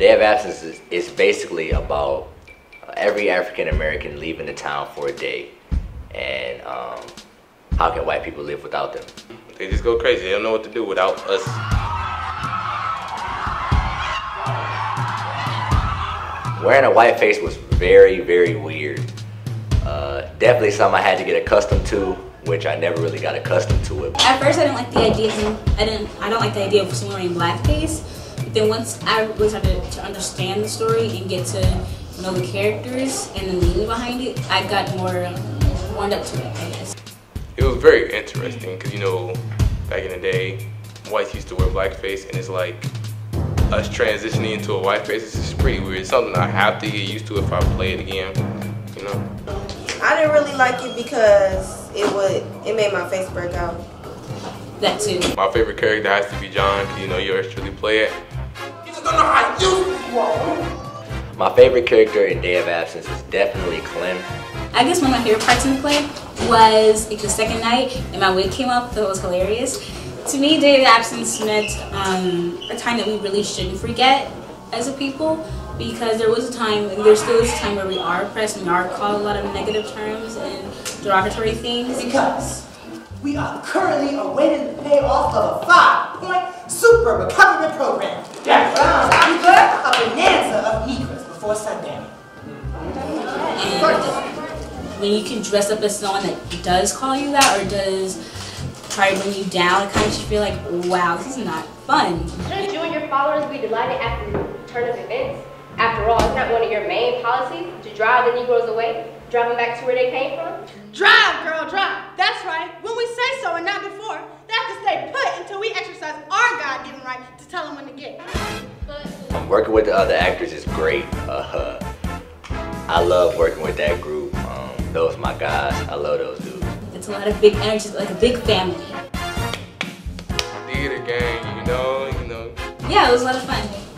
Day of Absence is, is basically about uh, every African American leaving the town for a day, and um, how can white people live without them? They just go crazy. They don't know what to do without us. Wearing a white face was very, very weird. Uh, definitely something I had to get accustomed to, which I never really got accustomed to it. At first, I didn't like the idea. Of, I didn't. I don't like the idea of someone wearing blackface. But then once I really started to understand the story and get to know the characters and the meaning behind it, I got more warmed up to it. I guess. It was very interesting because you know, back in the day, whites used to wear blackface, and it's like us transitioning into a white face. It's just pretty weird. It's something I have to get used to if I play it again. You know. I didn't really like it because it would it made my face break out. That too. My favorite character has to be John, 'cause you know yours truly play it. You just don't know how to use this. My favorite character in Day of Absence is definitely Clem. I guess one of my favorite parts in the play was like the second night and my wig came up. so it was hilarious. To me, Day of Absence meant um, a time that we really shouldn't forget as a people because there was a time, and there still is a time where we are oppressed and we are called a lot of negative terms and derogatory things. Because we are currently awaiting the payoff of a five-point super recovery program. That runs either a bonanza of egress before sundown. And when you can dress up as someone that does call you that or does try to bring you down, it kind of just feel like, wow, this is not fun. Shouldn't you and your followers be delighted after the turn of events? After all, it's not one of your main policies to drive the Negroes away, drive them back to where they came from? Drive, girl, drive. That's right. When we say so and not before, working with the other actors is great. Uh, I love working with that group. Um, those my guys. I love those dudes. It's a lot of big energy, like a big family. Theater gang, you know, you know. Yeah, it was a lot of fun.